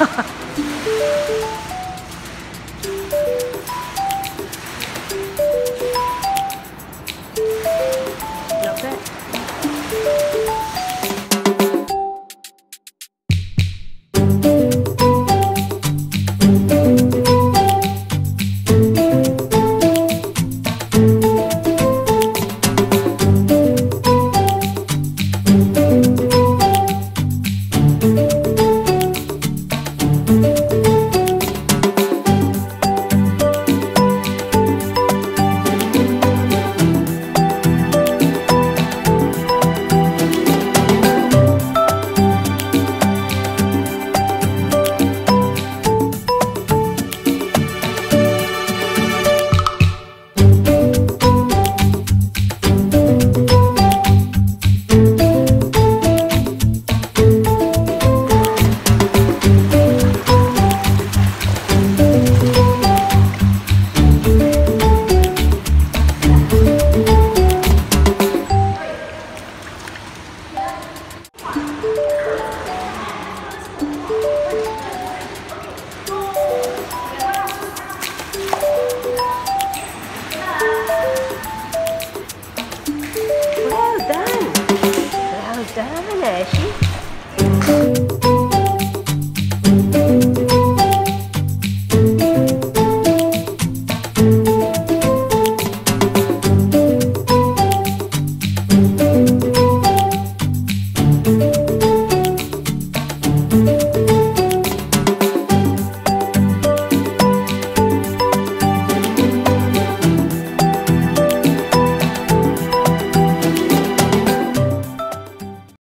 有呗。Well done. Well done, Ashley.